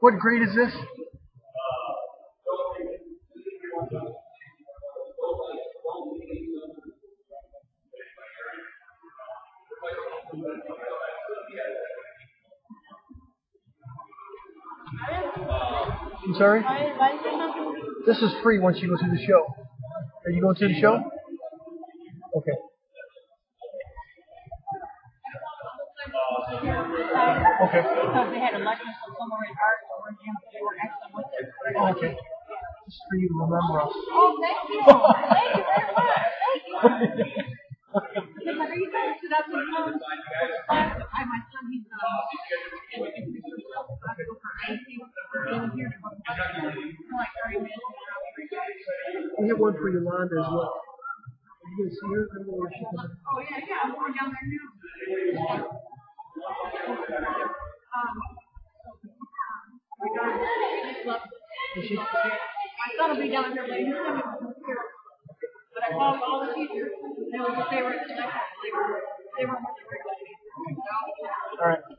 What grade is this? I'm sorry? This is free once you go to the show. Are you going to the show? Okay. Okay. Because they had elections from somewhere in art or gym, they were actually with it. Okay. Just for you to remember us. Oh, thank you. Thank you very much. Thank you. Because I know you guys stood up and told I, my son, he's, uh, in the research club, I go for IT, being here to go to like thirty minutes. I get one for Yolanda as well. You gonna see her? I don't know where she is. Oh, yeah, yeah, I'm going down there now. Um, I just love it. Is she? My be down here, but coming from here. But I called all the teachers, they were, they were, they were, they were regulated. All right.